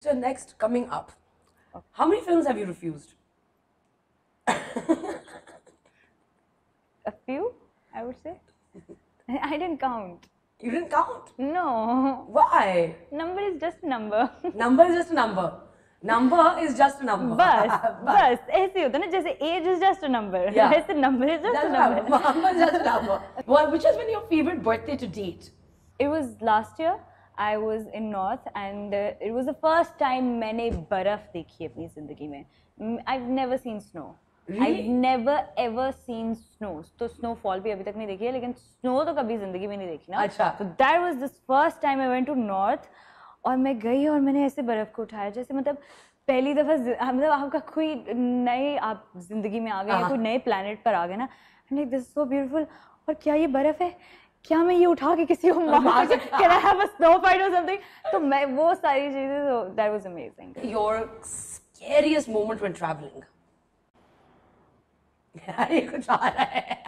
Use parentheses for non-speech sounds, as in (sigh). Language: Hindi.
So next, coming up, how many films have you refused? (laughs) A few, I would say. (laughs) I didn't count. You didn't count. No. Why? Number is just number. (laughs) Number is just a number. Number is just a number. बस बस ऐसे होता है ना जैसे age is just a number Yeah. ऐसे number is just Just a a number. Number Number is just a number. Well, which has been your favorite birthday to date? It was last year. I was in North and uh, it was the first time मैंने बर्फ़ देखी अपनी ज़िंदगी में. I never seen snow I? I've never snow seen snow. तो snowfall भी अभी तक नहीं देखी है लेकिन स्नो तो कभी ज़िंदगी में नहीं देखी ना. अच्छा. So that was the first time I went to North और मैं गई और मैंने ऐसे बर्फ़ को उठाया जैसे मतलब पहली दफ़ा हाँ, मतलब आपका कोई नए आप ज़िंदगी में आ गए हाँ। कोई नए प्लेनेट पर आ गए ना लाइक दिस सो ब्यूटीफुल और क्या ये बर्फ़ है क्या मैं ये उठा के किसी को (laughs) मार can I have a snow fight और समथिंग तो मैं वो सारी चीज़ें तो that was amazing Your moment moment when traveling? (laughs) ये कुछ आ रहा है।